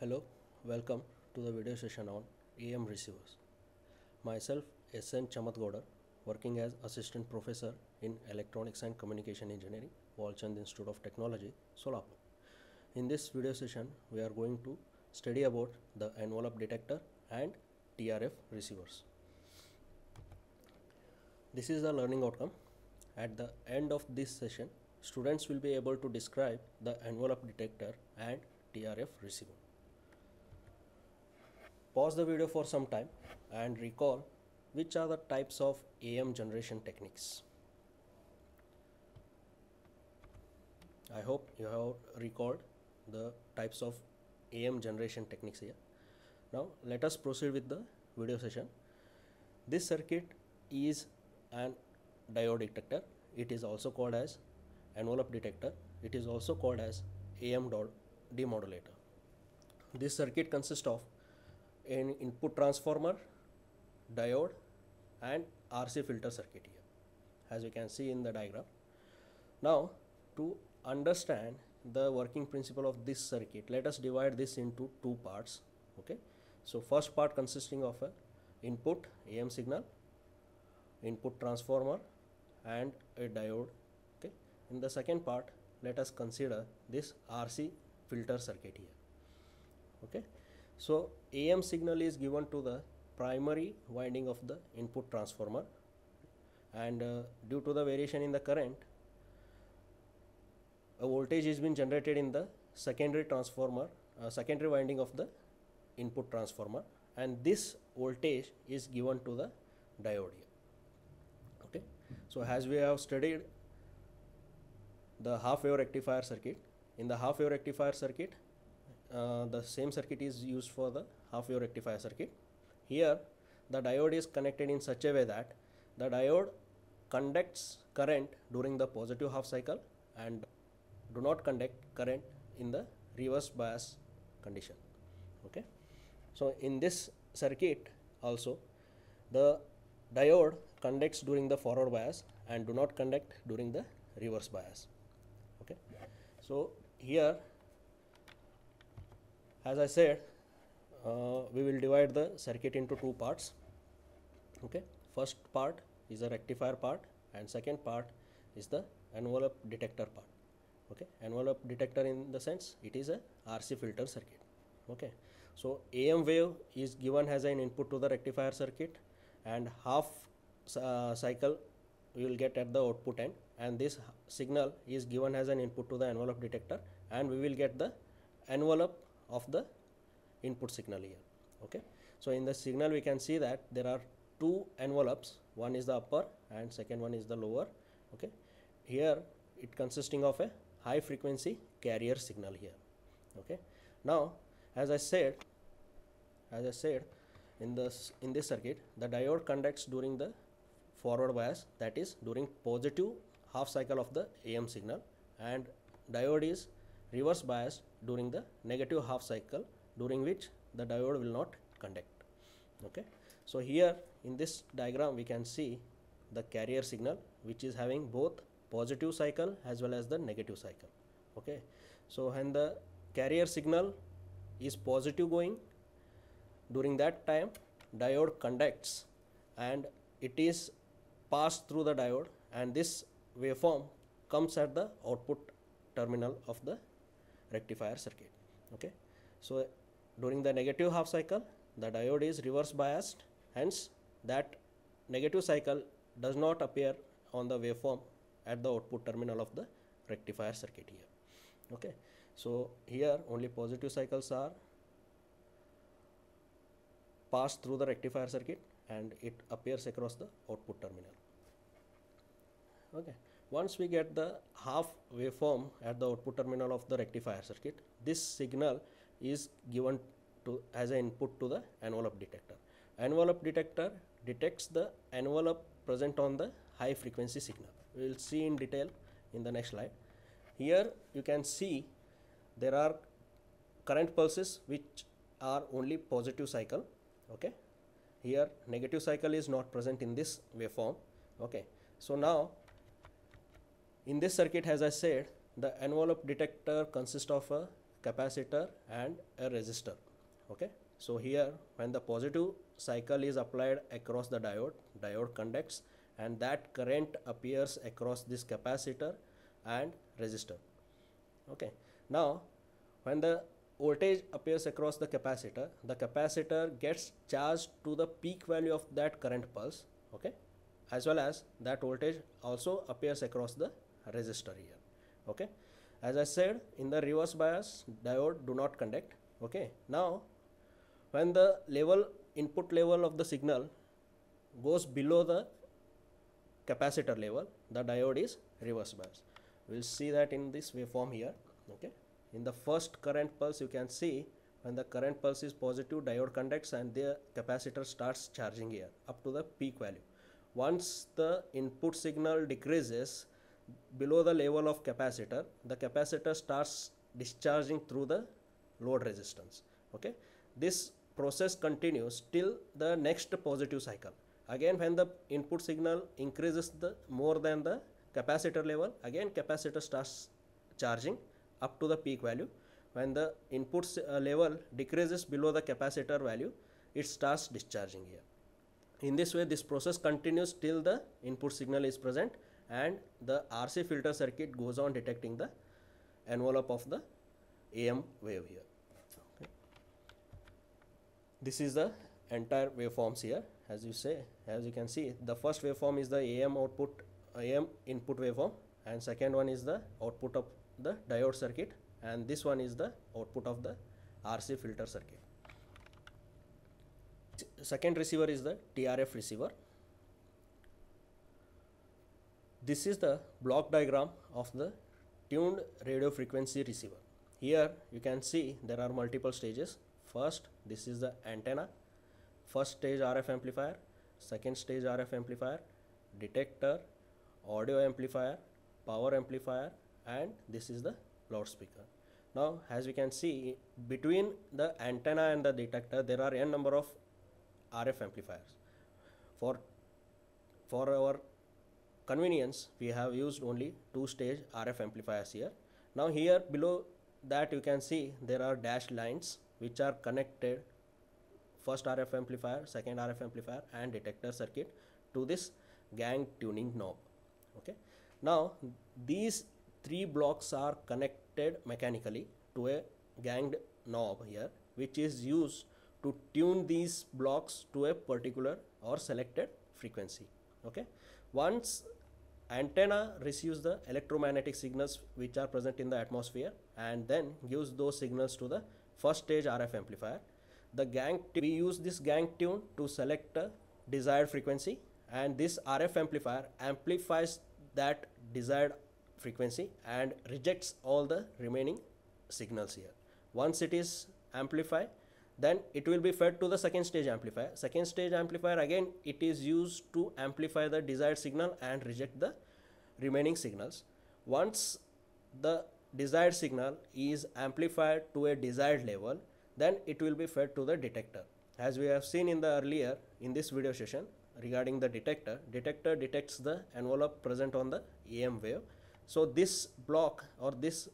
Hello, welcome to the video session on AM receivers. Myself, SN Chamatagoudar, working as Assistant Professor in Electronics and Communication Engineering, Walchand Institute of Technology, Solapur. In this video session, we are going to study about the envelope detector and TRF receivers. This is the learning outcome. At the end of this session, students will be able to describe the envelope detector and TRF receiver. Pause the video for some time and recall which are the types of AM generation techniques. I hope you have recalled the types of AM generation techniques here. Now let us proceed with the video session. This circuit is an diode detector. It is also called as envelope detector. It is also called as AM demodulator. This circuit consists of an input transformer, diode and RC filter circuit here as you can see in the diagram. Now to understand the working principle of this circuit let us divide this into two parts okay? So first part consisting of a input am signal input transformer and a diode okay? In the second part let us consider this rc filter circuit here okay so am signal is given to the primary winding of the input transformer and uh, due to the variation in the current a voltage is been generated in the secondary transformer uh, secondary winding of the input transformer and this voltage is given to the diode. Here okay? So as we have studied the half wave rectifier circuit in the half wave rectifier circuit uh, the same circuit is used for the half wave rectifier circuit. Here the diode is connected in such a way that the diode conducts current during the positive half cycle and do not conduct current in the reverse bias condition okay? So in this circuit also the diode conducts during the forward bias and do not conduct during the reverse bias okay? So here as i said uh, we will divide the circuit into two parts. Okay? First part is the rectifier part and second part is the envelope detector part. Okay? Envelope detector in the sense it is a rc filter circuit. Okay? So am wave is given as an input to the rectifier circuit and half uh, cycle we will get at the output end and this signal is given as an input to the envelope detector and we will get the envelope of the input signal here okay? So in the signal we can see that there are two envelopes. One is the upper and second one is the lower okay? Here it consisting of a high frequency carrier signal here okay? Now as i said as i said in this in this circuit the diode conducts during the forward bias that is during positive half cycle of the am signal and diode is reverse bias during the negative half cycle during which the diode will not conduct. Okay? So here in this diagram we can see the carrier signal which is having both positive cycle as well as the negative cycle. Okay? So when the carrier signal is positive going during that time diode conducts and it is passed through the diode and this waveform comes at the output terminal of the rectifier circuit okay? So during the negative half cycle the diode is reverse biased hence that negative cycle does not appear on the waveform at the output terminal of the rectifier circuit here okay? So here only positive cycles are passed through the rectifier circuit and it appears across the output terminal okay once we get the half waveform at the output terminal of the rectifier circuit this signal is given to as an input to the envelope detector. Envelope detector detects the envelope present on the high frequency signal. We will see in detail in the next slide. Here you can see there are current pulses which are only positive cycle okay? Here negative cycle is not present in this waveform okay? So now in this circuit as i said the envelope detector consists of a capacitor and a resistor okay? So here when the positive cycle is applied across the diode diode conducts and that current appears across this capacitor and resistor okay? Now when the voltage appears across the capacitor the capacitor gets charged to the peak value of that current pulse okay? As well as that voltage also appears across the resistor here okay? As i said in the reverse bias diode do not conduct okay? Now when the level input level of the signal goes below the capacitor level the diode is reverse bias. We'll see that in this waveform here okay? In the first current pulse you can see when the current pulse is positive diode conducts and the capacitor starts charging here up to the peak value. Once the input signal decreases below the level of capacitor the capacitor starts discharging through the load resistance okay? This process continues till the next positive cycle. Again when the input signal increases the more than the capacitor level again capacitor starts charging up to the peak value. When the input uh, level decreases below the capacitor value it starts discharging here. In this way this process continues till the input signal is present and the RC filter circuit goes on detecting the envelope of the AM wave here this is the entire waveforms here as you say as you can see the first waveform is the AM output AM input waveform and second one is the output of the diode circuit and this one is the output of the RC filter circuit. Second receiver is the TRF receiver. This is the block diagram of the tuned radio frequency receiver. Here you can see there are multiple stages. First this is the antenna, first stage RF amplifier, second stage RF amplifier, detector, audio amplifier, power amplifier and this is the loudspeaker. Now as we can see between the antenna and the detector there are n number of RF amplifiers. For, for our convenience we have used only two stage RF amplifiers here. Now here below that you can see there are dashed lines which are connected first RF amplifier, second RF amplifier and detector circuit to this gang tuning knob. Okay. Now these three blocks are connected mechanically to a ganged knob here which is used to tune these blocks to a particular or selected frequency okay once antenna receives the electromagnetic signals which are present in the atmosphere and then gives those signals to the first stage RF amplifier the gang we use this gang tune to select a desired frequency and this RF amplifier amplifies that desired frequency and rejects all the remaining signals here. Once it is amplified, then it will be fed to the second stage amplifier. Second stage amplifier again it is used to amplify the desired signal and reject the remaining signals. Once the desired signal is amplified to a desired level, then it will be fed to the detector. As we have seen in the earlier in this video session regarding the detector, detector detects the envelope present on the AM wave so this block or this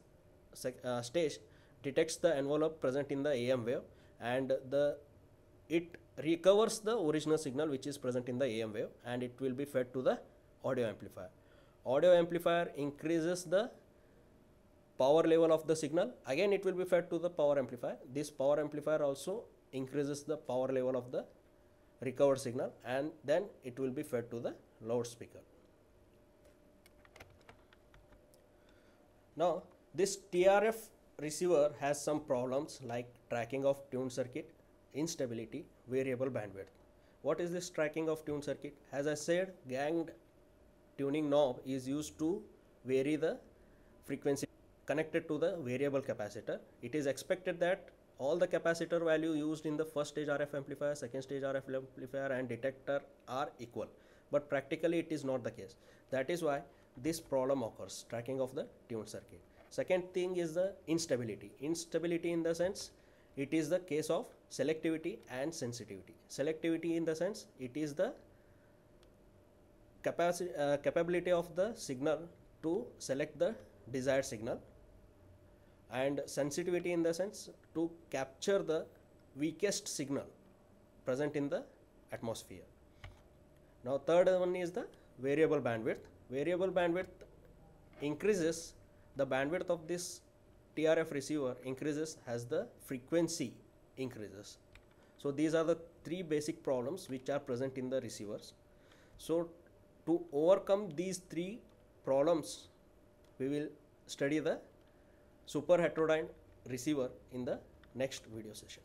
uh, stage detects the envelope present in the AM wave and the it recovers the original signal which is present in the AM wave and it will be fed to the audio amplifier. Audio amplifier increases the power level of the signal again it will be fed to the power amplifier. This power amplifier also increases the power level of the recovered signal and then it will be fed to the loudspeaker. Now this TRF receiver has some problems like tracking of tuned circuit, instability, variable bandwidth. What is this tracking of tuned circuit? As I said, ganged tuning knob is used to vary the frequency connected to the variable capacitor. It is expected that all the capacitor value used in the first stage RF amplifier, second stage RF amplifier and detector are equal. But practically it is not the case. That is why this problem occurs tracking of the tuned circuit second thing is the instability instability in the sense it is the case of selectivity and sensitivity selectivity in the sense it is the capacity uh, capability of the signal to select the desired signal and sensitivity in the sense to capture the weakest signal present in the atmosphere. Now third one is the variable bandwidth. Variable bandwidth increases the bandwidth of this TRF receiver increases as the frequency increases. So these are the three basic problems which are present in the receivers. So to overcome these three problems, we will study the super heterodyne receiver in the next video session.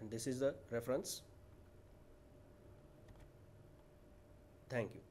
And this is the reference. Thank you.